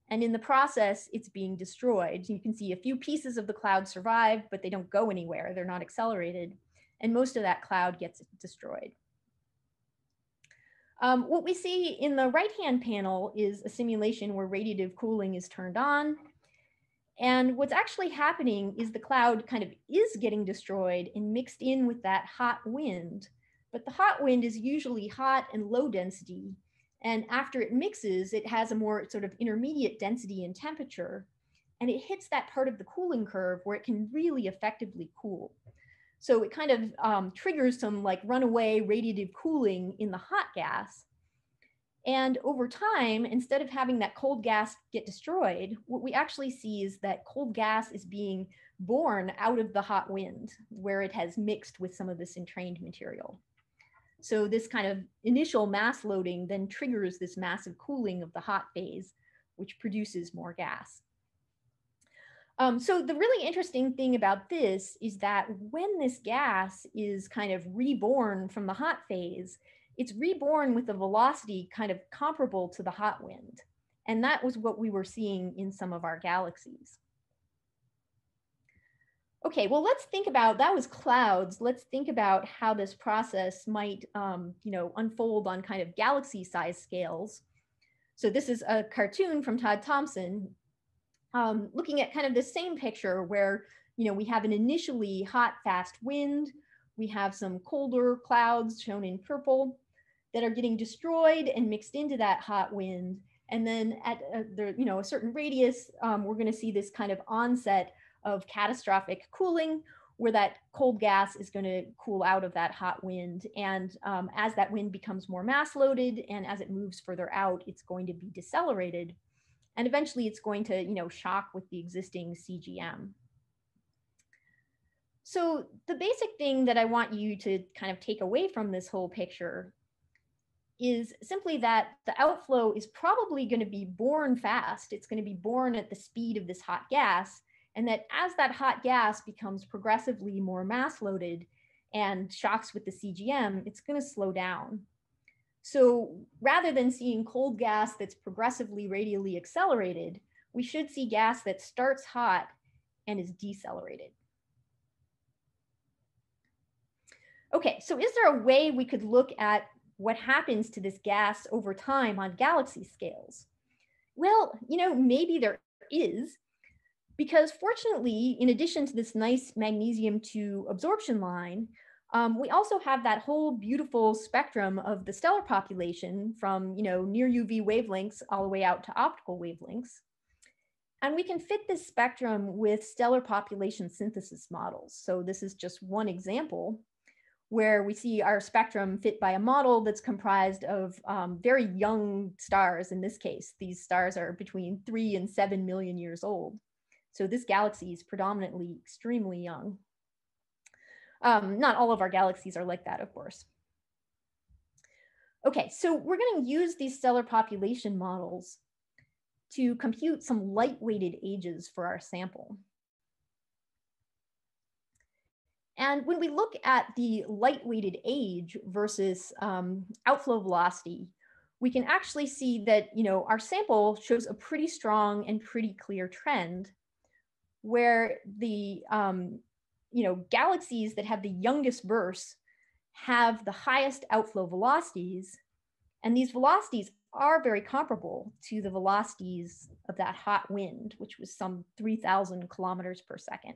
And in the process, it's being destroyed. You can see a few pieces of the cloud survive, but they don't go anywhere. They're not accelerated. And most of that cloud gets destroyed. Um, what we see in the right-hand panel is a simulation where radiative cooling is turned on. And what's actually happening is the cloud kind of is getting destroyed and mixed in with that hot wind. But the hot wind is usually hot and low density, and after it mixes, it has a more sort of intermediate density and temperature. And it hits that part of the cooling curve where it can really effectively cool. So it kind of um, triggers some like runaway radiative cooling in the hot gas. And over time, instead of having that cold gas get destroyed, what we actually see is that cold gas is being born out of the hot wind where it has mixed with some of this entrained material. So this kind of initial mass loading then triggers this massive cooling of the hot phase, which produces more gas. Um, so the really interesting thing about this is that when this gas is kind of reborn from the hot phase, it's reborn with a velocity kind of comparable to the hot wind. And that was what we were seeing in some of our galaxies. Okay, well, let's think about, that was clouds. Let's think about how this process might, um, you know, unfold on kind of galaxy size scales. So this is a cartoon from Todd Thompson, um, looking at kind of the same picture where, you know, we have an initially hot, fast wind. We have some colder clouds shown in purple that are getting destroyed and mixed into that hot wind. And then at a, the, you know, a certain radius, um, we're going to see this kind of onset of catastrophic cooling where that cold gas is going to cool out of that hot wind. And um, as that wind becomes more mass loaded and as it moves further out, it's going to be decelerated. And eventually it's going to, you know, shock with the existing CGM. So the basic thing that I want you to kind of take away from this whole picture is simply that the outflow is probably going to be born fast. It's going to be born at the speed of this hot gas and that as that hot gas becomes progressively more mass loaded and shocks with the CGM, it's going to slow down. So rather than seeing cold gas that's progressively radially accelerated, we should see gas that starts hot and is decelerated. Okay, so is there a way we could look at what happens two this gas over time on galaxy scales? Well, you know, maybe there is, because fortunately, in addition to this nice magnesium to absorption line, um, we also have that whole beautiful spectrum of the stellar population from you know near UV wavelengths all the way out to optical wavelengths. And we can fit this spectrum with stellar population synthesis models. So this is just one example where we see our spectrum fit by a model that's comprised of um, very young stars in this case. These stars are between three and seven million years old. So this galaxy is predominantly extremely young. Um, not all of our galaxies are like that, of course. Okay, so we're going to use these stellar population models to compute some light-weighted ages for our sample. And when we look at the light-weighted age versus um, outflow velocity, we can actually see that you know our sample shows a pretty strong and pretty clear trend where the um, you know galaxies that have the youngest bursts have the highest outflow velocities and these velocities are very comparable to the velocities of that hot wind which was some 3000 kilometers per second.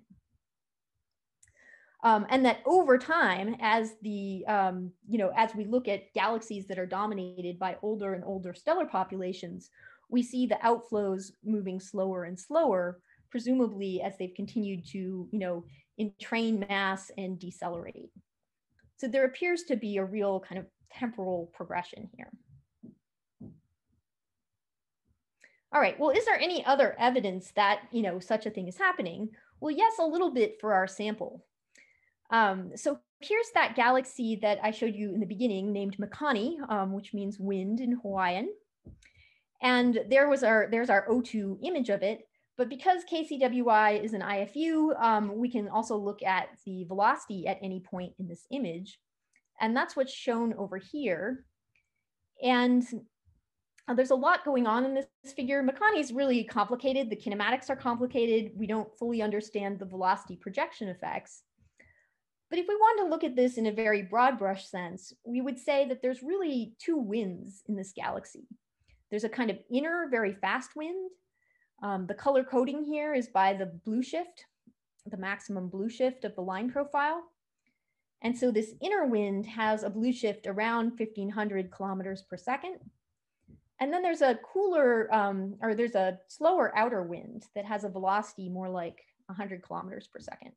Um, and that over time, as the um, you know as we look at galaxies that are dominated by older and older stellar populations, we see the outflows moving slower and slower, presumably as they've continued to you know entrain mass and decelerate. So there appears to be a real kind of temporal progression here. All right, well, is there any other evidence that, you know, such a thing is happening? Well, yes, a little bit for our sample. Um, so here's that galaxy that I showed you in the beginning named Makani, um, which means wind in Hawaiian. And there was our, there's our O2 image of it. But because KCWI is an IFU, um, we can also look at the velocity at any point in this image. And that's what's shown over here. And uh, there's a lot going on in this figure. Makani is really complicated. The kinematics are complicated. We don't fully understand the velocity projection effects. But if we wanted to look at this in a very broad brush sense, we would say that there's really two winds in this galaxy. There's a kind of inner, very fast wind. Um, the color coding here is by the blue shift, the maximum blue shift of the line profile. And so this inner wind has a blue shift around 1500 kilometers per second. And then there's a cooler, um, or there's a slower outer wind that has a velocity more like 100 kilometers per second.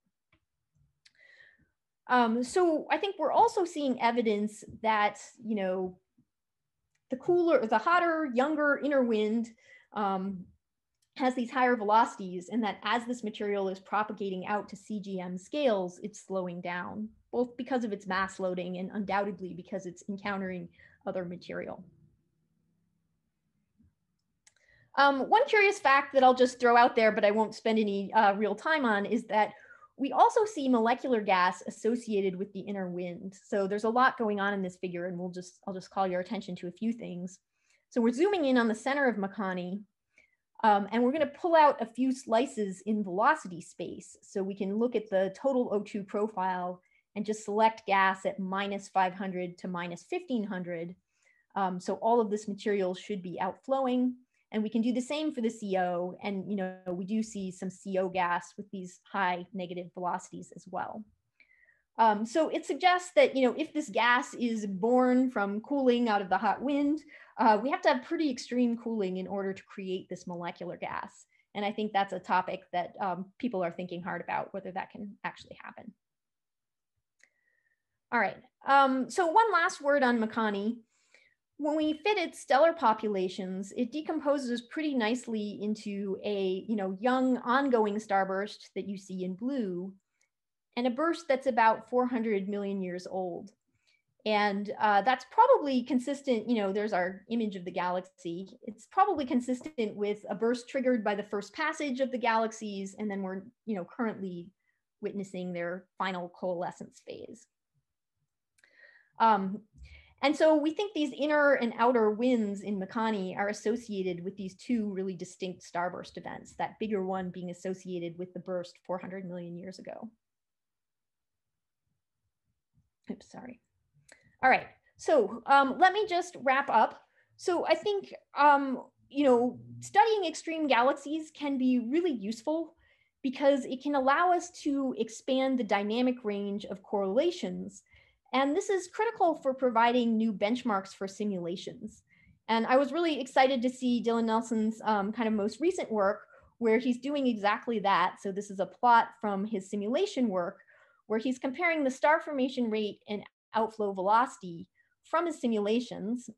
Um, so I think we're also seeing evidence that, you know, the cooler, the hotter, younger inner wind um, has these higher velocities and that as this material is propagating out to CGM scales, it's slowing down, both because of its mass loading and undoubtedly because it's encountering other material. Um, one curious fact that I'll just throw out there, but I won't spend any uh, real time on, is that we also see molecular gas associated with the inner wind. So there's a lot going on in this figure and we'll just, I'll just call your attention to a few things. So we're zooming in on the center of Makani um, and we're gonna pull out a few slices in velocity space. So we can look at the total O2 profile and just select gas at minus 500 to minus 1500. Um, so all of this material should be outflowing. And we can do the same for the CO. And you know, we do see some CO gas with these high negative velocities as well. Um, so it suggests that you know if this gas is born from cooling out of the hot wind, uh, we have to have pretty extreme cooling in order to create this molecular gas. And I think that's a topic that um, people are thinking hard about whether that can actually happen. All right, um, so one last word on Makani when we fit its stellar populations, it decomposes pretty nicely into a you know young ongoing starburst that you see in blue, and a burst that's about 400 million years old. And uh, that's probably consistent, you know, there's our image of the galaxy. It's probably consistent with a burst triggered by the first passage of the galaxies, and then we're, you know, currently witnessing their final coalescence phase. Um, and so we think these inner and outer winds in Makani are associated with these two really distinct starburst events, that bigger one being associated with the burst 400 million years ago. Oops, sorry. All right, so um, let me just wrap up. So I think, um, you know, studying extreme galaxies can be really useful because it can allow us to expand the dynamic range of correlations and this is critical for providing new benchmarks for simulations. And I was really excited to see Dylan Nelson's um, kind of most recent work where he's doing exactly that. So this is a plot from his simulation work where he's comparing the star formation rate and outflow velocity from his simulations.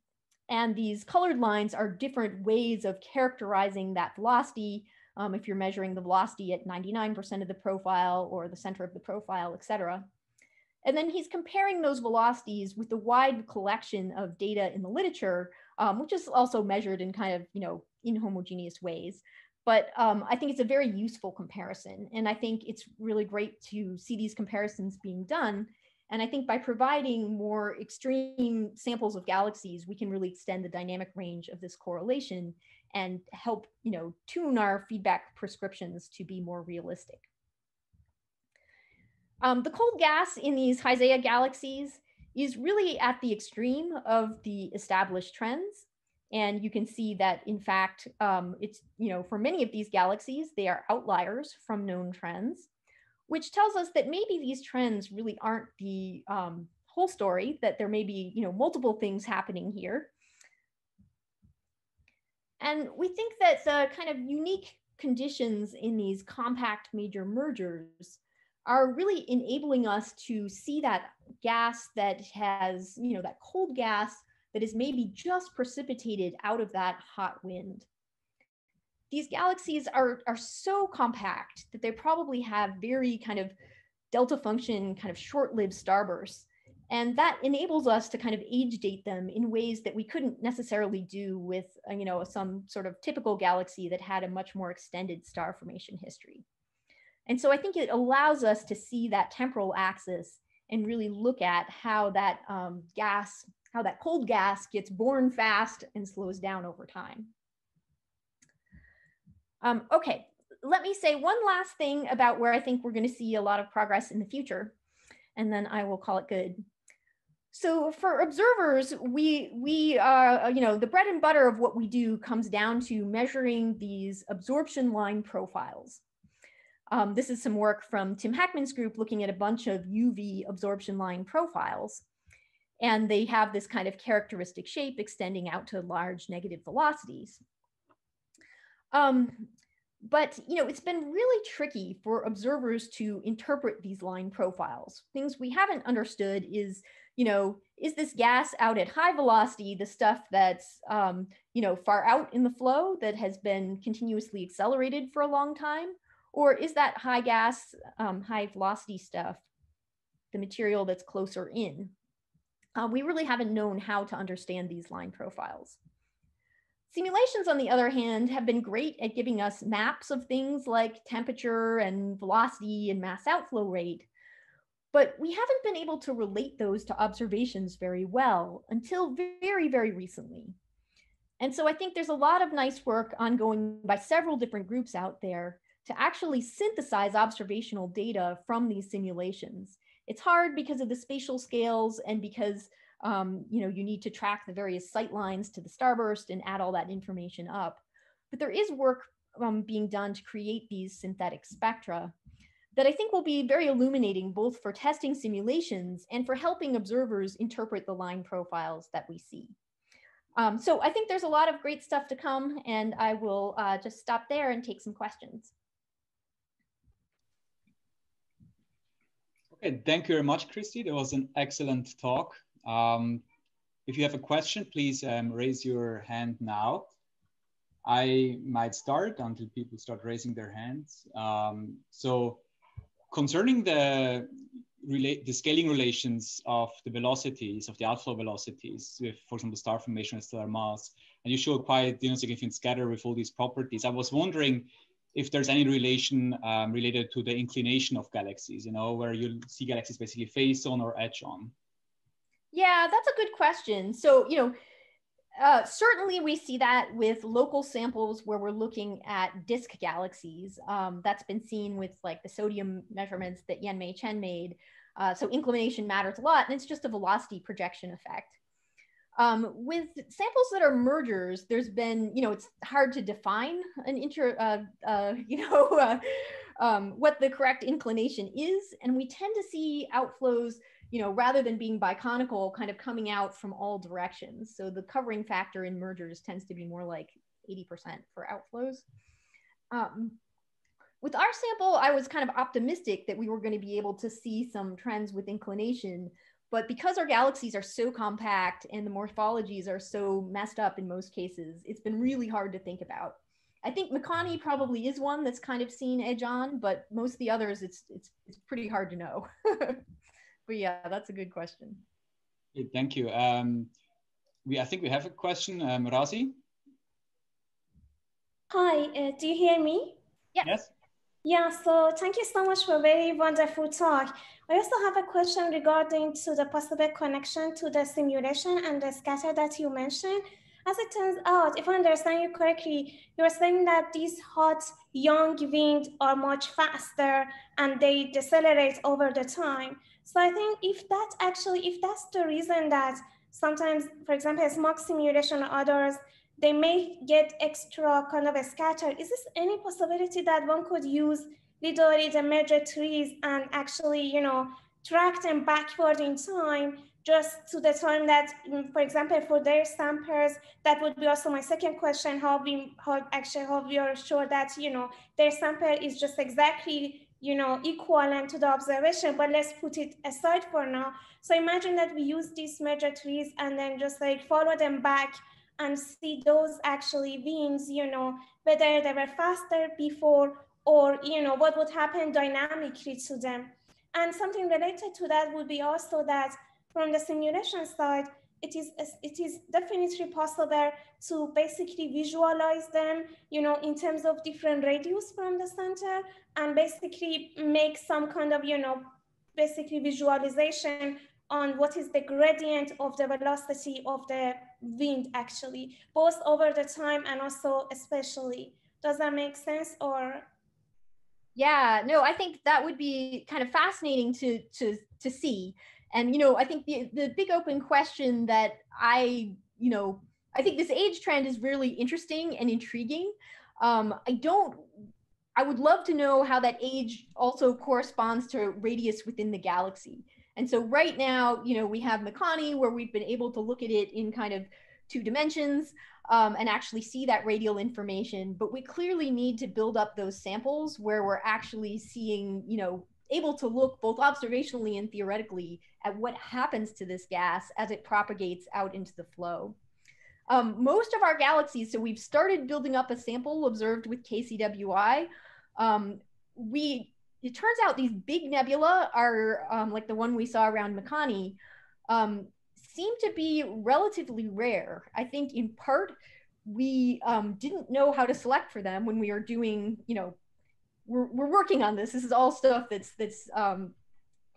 And these colored lines are different ways of characterizing that velocity. Um, if you're measuring the velocity at 99% of the profile or the center of the profile, et cetera. And then he's comparing those velocities with the wide collection of data in the literature, um, which is also measured in kind of, you know, inhomogeneous ways. But um, I think it's a very useful comparison. And I think it's really great to see these comparisons being done. And I think by providing more extreme samples of galaxies, we can really extend the dynamic range of this correlation and help, you know, tune our feedback prescriptions to be more realistic. Um, the cold gas in these HizEA galaxies is really at the extreme of the established trends. And you can see that, in fact, um, it's, you know, for many of these galaxies, they are outliers from known trends, which tells us that maybe these trends really aren't the um, whole story, that there may be, you know, multiple things happening here. And we think that the kind of unique conditions in these compact major mergers are really enabling us to see that gas that has, you know, that cold gas that is maybe just precipitated out of that hot wind. These galaxies are, are so compact that they probably have very kind of delta function, kind of short-lived starbursts. And that enables us to kind of age date them in ways that we couldn't necessarily do with, uh, you know, some sort of typical galaxy that had a much more extended star formation history. And so I think it allows us to see that temporal axis and really look at how that um, gas, how that cold gas gets born fast and slows down over time. Um, okay, let me say one last thing about where I think we're going to see a lot of progress in the future, and then I will call it good. So for observers, we, we uh, you know, the bread and butter of what we do comes down to measuring these absorption line profiles. Um, this is some work from Tim Heckman's group looking at a bunch of UV absorption line profiles. And they have this kind of characteristic shape extending out to large negative velocities. Um, but you know, it's been really tricky for observers to interpret these line profiles. Things we haven't understood is, you know, is this gas out at high velocity the stuff that's, um, you know, far out in the flow that has been continuously accelerated for a long time? Or is that high gas, um, high velocity stuff, the material that's closer in? Uh, we really haven't known how to understand these line profiles. Simulations, on the other hand, have been great at giving us maps of things like temperature and velocity and mass outflow rate, but we haven't been able to relate those to observations very well until very, very recently. And so I think there's a lot of nice work ongoing by several different groups out there to actually synthesize observational data from these simulations. It's hard because of the spatial scales and because um, you know you need to track the various sight lines to the starburst and add all that information up. But there is work um, being done to create these synthetic spectra that I think will be very illuminating both for testing simulations and for helping observers interpret the line profiles that we see. Um, so I think there's a lot of great stuff to come and I will uh, just stop there and take some questions. Thank you very much, Christy. That was an excellent talk. Um, if you have a question, please um, raise your hand now. I might start until people start raising their hands. Um, so concerning the the scaling relations of the velocities of the outflow velocities with, for example, star formation and stellar mass, and you show quite you know, significant scatter with all these properties. I was wondering if there's any relation um, related to the inclination of galaxies, you know, where you see galaxies basically face on or edge on. Yeah, that's a good question. So, you know, uh, certainly we see that with local samples where we're looking at disk galaxies. Um, that's been seen with like the sodium measurements that Yanmei Chen made. Uh, so inclination matters a lot, and it's just a velocity projection effect. Um, with samples that are mergers, there's been, you know, it's hard to define an inter, uh, uh, you know, uh, um, what the correct inclination is. And we tend to see outflows, you know, rather than being biconical, kind of coming out from all directions. So the covering factor in mergers tends to be more like 80% for outflows. Um, with our sample, I was kind of optimistic that we were going to be able to see some trends with inclination. But because our galaxies are so compact and the morphologies are so messed up in most cases, it's been really hard to think about. I think Makani probably is one that's kind of seen edge on, but most of the others, it's it's it's pretty hard to know. but yeah, that's a good question. Thank you. Um, we I think we have a question, um, Razi. Hi, uh, do you hear me? Yeah. Yes. Yeah, so thank you so much for a very wonderful talk. I also have a question regarding to the possible connection to the simulation and the scatter that you mentioned. As it turns out, if I understand you correctly, you're saying that these hot young winds are much faster and they decelerate over the time. So I think if that actually, if that's the reason that sometimes, for example, SMAUG simulation or others, they may get extra kind of a scatter. Is this any possibility that one could use literally the merger trees and actually, you know, track them backward in time just to the time that, mm, for example, for their samples, that would be also my second question, how we, how actually, how we are sure that, you know, their sample is just exactly, you know, equivalent to the observation, but let's put it aside for now. So imagine that we use these merger trees and then just like follow them back and see those actually winds, you know, whether they were faster before or, you know, what would happen dynamically to them. And something related to that would be also that from the simulation side, it is, it is definitely possible to basically visualize them, you know, in terms of different radius from the center and basically make some kind of, you know, basically visualization on what is the gradient of the velocity of the wind actually, both over the time and also especially. Does that make sense or? Yeah, no, I think that would be kind of fascinating to to to see. And you know, I think the the big open question that I, you know, I think this age trend is really interesting and intriguing. Um, I don't I would love to know how that age also corresponds to radius within the galaxy. And so right now, you know, we have Makani where we've been able to look at it in kind of two dimensions um, and actually see that radial information. But we clearly need to build up those samples where we're actually seeing, you know, able to look both observationally and theoretically at what happens to this gas as it propagates out into the flow. Um, most of our galaxies, so we've started building up a sample observed with KCWI. Um, we it turns out these big nebula are um, like the one we saw around Makani um, seem to be relatively rare. I think in part we um, didn't know how to select for them when we are doing, you know, we're, we're working on this. This is all stuff that's that's um,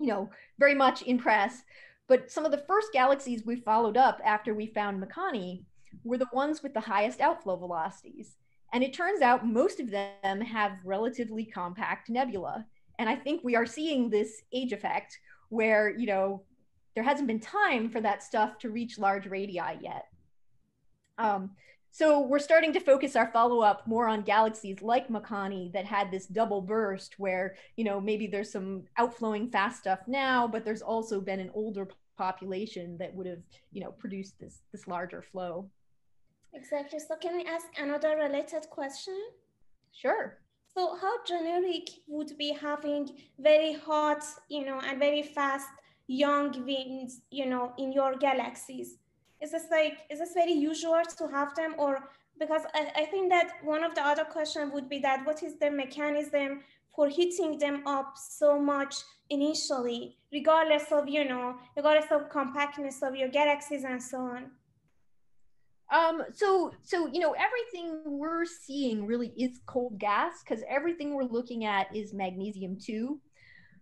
you know very much in press. But some of the first galaxies we followed up after we found Makani were the ones with the highest outflow velocities. And it turns out most of them have relatively compact nebula. And I think we are seeing this age effect where, you know, there hasn't been time for that stuff to reach large radii yet. Um, so we're starting to focus our follow-up more on galaxies like Makani that had this double burst where, you know, maybe there's some outflowing fast stuff now, but there's also been an older population that would have, you know, produced this, this larger flow. Exactly. So can we ask another related question? Sure. So how generic would be having very hot, you know, and very fast young winds, you know, in your galaxies? Is this like, is this very usual to have them or because I, I think that one of the other questions would be that what is the mechanism for heating them up so much initially, regardless of, you know, regardless of compactness of your galaxies and so on? Um, so, so you know, everything we're seeing really is cold gas because everything we're looking at is magnesium two.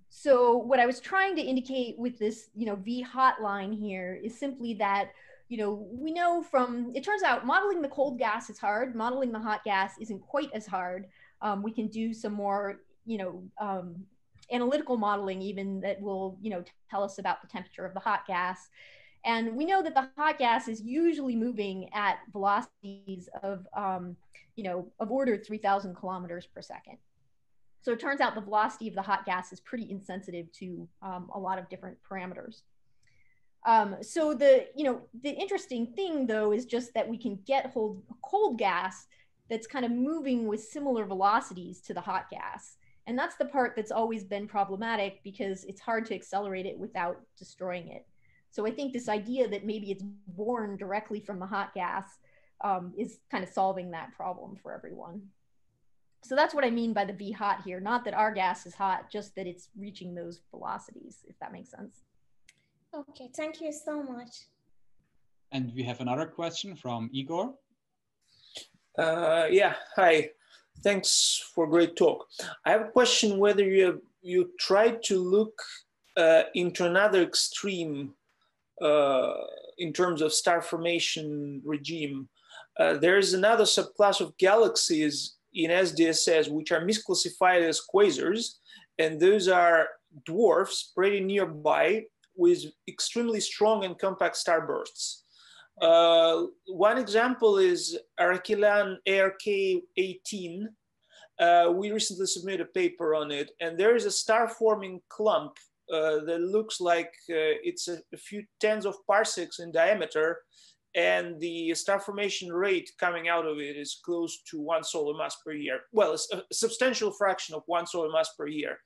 So, what I was trying to indicate with this, you know, V hot line here is simply that, you know, we know from it turns out modeling the cold gas is hard. Modeling the hot gas isn't quite as hard. Um, we can do some more, you know, um, analytical modeling even that will, you know, tell us about the temperature of the hot gas. And we know that the hot gas is usually moving at velocities of, um, you know, of order 3,000 kilometers per second. So it turns out the velocity of the hot gas is pretty insensitive to um, a lot of different parameters. Um, so the, you know, the interesting thing though is just that we can get hold cold gas that's kind of moving with similar velocities to the hot gas. And that's the part that's always been problematic because it's hard to accelerate it without destroying it. So I think this idea that maybe it's born directly from the hot gas um, is kind of solving that problem for everyone. So that's what I mean by the V hot here. Not that our gas is hot, just that it's reaching those velocities, if that makes sense. Okay, thank you so much. And we have another question from Igor. Uh, yeah, hi. Thanks for great talk. I have a question whether you you tried to look uh, into another extreme in terms of star formation regime. Uh, there is another subclass of galaxies in SDSS which are misclassified as quasars, and those are dwarfs pretty nearby with extremely strong and compact starbursts. Uh, one example is Arakelian ARK18. Uh, we recently submitted a paper on it, and there is a star-forming clump uh, that looks like uh, it's a, a, few tens of parsecs in diameter, and the star formation rate coming out of it is close to one solar mass per year. Well, it's a substantial fraction of one solar mass per year.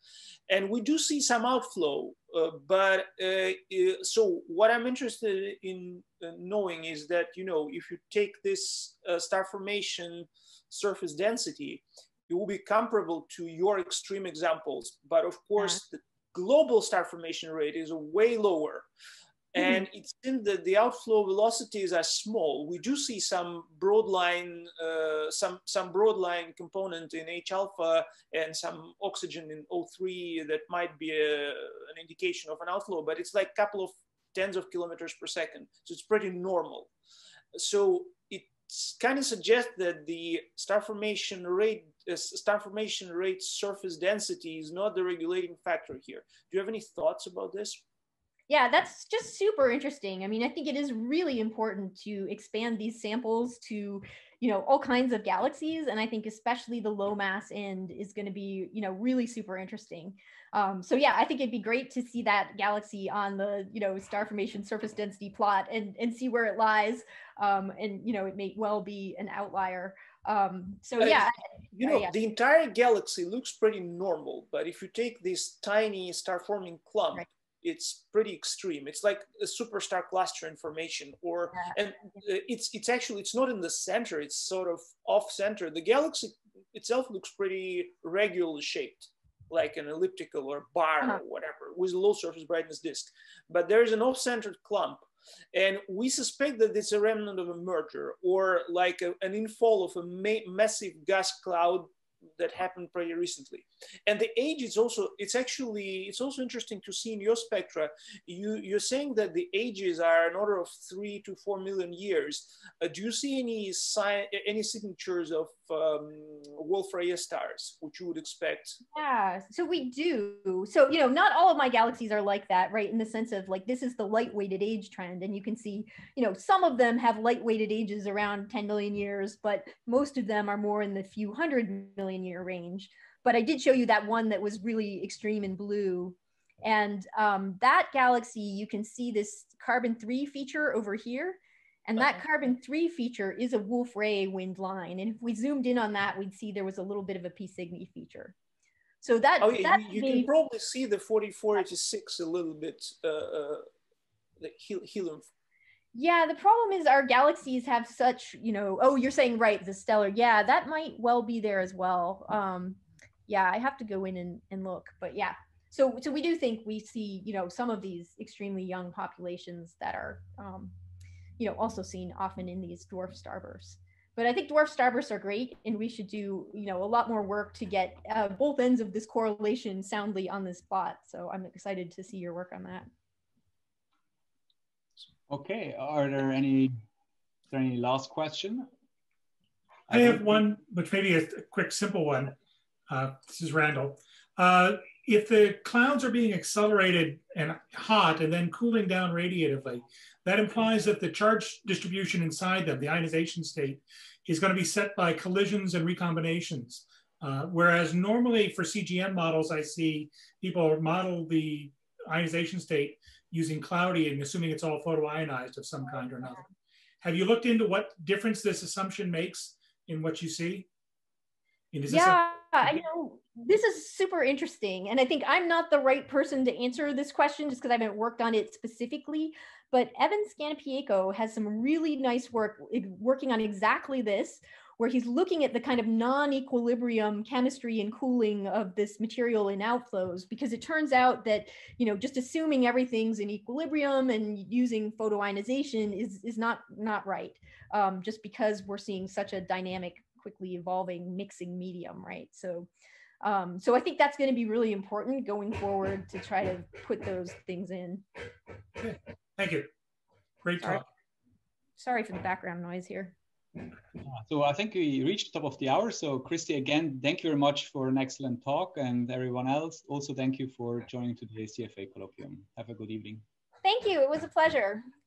And we do see some outflow, uh, but uh, uh so what I'm interested in knowing is that, you know, if you take this uh, star formation surface density, it will be comparable to your extreme examples. But of course, yeah. the global star formation rate is way lower. Mm-hmm. and it seems that the outflow velocities are small. We do see some broad line, uh, some some broad line component in H alpha and some oxygen in O3 that might be a, an indication of an outflow, but it's like a couple of tens of kilometers per second, so it's pretty normal. So kind of suggests that the star formation rate, uh, star formation rate surface density is not the regulating factor here. Do you have any thoughts about this? Yeah, that's just super interesting. I mean, I think it is really important to expand these samples to, you know, all kinds of galaxies. And I think especially the low mass end is going to be, you know, really super interesting. Um, so yeah, I think it'd be great to see that galaxy on the, you know, star formation surface density plot and, and see where it lies. Um, and, you know, it may well be an outlier. Um, so yeah. Uh, you know, yeah. the entire galaxy looks pretty normal, but if you take this tiny star forming clump, right it's pretty extreme. It's like a superstar cluster information, or and it's it's actually it's not in the center. It's sort of off center. The galaxy itself looks pretty regularly shaped, like an elliptical or bar uh-huh. or whatever, with a low surface brightness disk. But there is an off-centered clump, and we suspect that it's a remnant of a merger or like a, an infall of a ma- massive gas cloud that happened pretty recently. And the age is also, it's actually, it's also interesting to see in your spectra, you, you're saying that the ages are an order of three to four million years. Uh, do you see any sign, any signatures of um, Wolf-Rayet stars, which you would expect? Yeah, so we do. So, you know, not all of my galaxies are like that, right? In the sense of like, this is the light weighted age trend. And you can see, you know, some of them have light weighted ages around 10 million years, but most of them are more in the few hundred million year range. But I did show you that one that was really extreme in blue. And um, that galaxy, you can see this carbon three feature over here. And that carbon three feature is a Wolf-Rayet wind line. And if we zoomed in on that, we'd see there was a little bit of a P Cygni feature. So that, oh, yeah, you, you can probably see the 4486 a little bit, uh, uh, the helium. Yeah, the problem is our galaxies have such, you know, oh, you're saying, right, the stellar. Yeah, that might well be there as well. Um, yeah, I have to go in and, and look, but yeah. So, so we do think we see, you know, some of these extremely young populations that are, um, you know, also seen often in these dwarf starbursts. But I think dwarf starbursts are great, and we should do, you know, a lot more work to get uh, both ends of this correlation soundly on this plot. So I'm excited to see your work on that. Okay, are there any, is there any last question? I, I have one, which maybe a quick, simple one. Uh, this is Randall. Uh, if the clouds are being accelerated and hot and then cooling down radiatively, that implies that the charge distribution inside them, the ionization state, is going to be set by collisions and recombinations. Uh, whereas normally for CGM models, I see people model the ionization state using cloudy and assuming it's all photoionized of some kind or another. Have you looked into what difference this assumption makes in what you see? yeah, I know this is super interesting. And I think I'm not the right person to answer this question just because I haven't worked on it specifically. But Evan Scannapieco has some really nice work working on exactly this, where he's looking at the kind of non-equilibrium chemistry and cooling of this material in outflows because it turns out that you know just assuming everything's in equilibrium and using photoionization is is not not right um, just because we're seeing such a dynamic quickly evolving mixing medium right so um, so I think that's going to be really important going forward to try to put those things in. Thank you. Great talk. Sorry for the background noise here. So I think we reached the top of the hour. So Christy, again, thank you very much for an excellent talk and everyone else. Also, thank you for joining today's CFA colloquium. Have a good evening. Thank you. It was a pleasure.